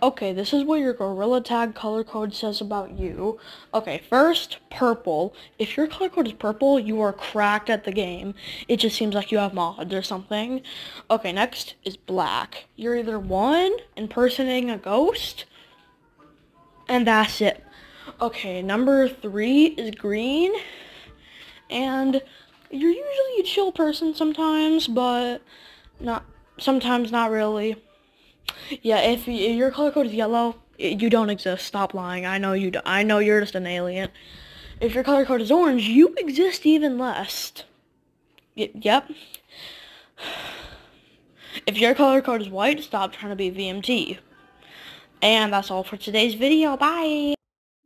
Okay, this is what your Gorilla Tag color code says about you. Okay, first, purple. If your color code is purple, you are cracked at the game. It just seems like you have mods or something. Okay, next is black. You're either one, impersonating a ghost, and that's it. Okay, number three is green, and you're usually a chill person sometimes, but not sometimes not really. Yeah, if your color code is yellow, you don't exist. Stop lying. I know you. Do I know you're just an alien. If your color code is orange, you exist even less. Y yep. If your color code is white, stop trying to be VMT. And that's all for today's video. Bye.